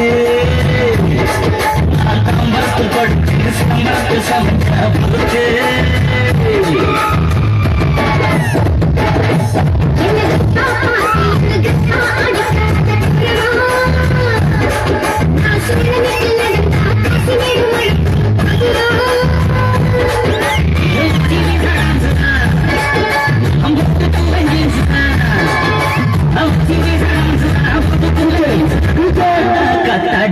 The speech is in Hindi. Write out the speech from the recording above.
Come back to God, come back to some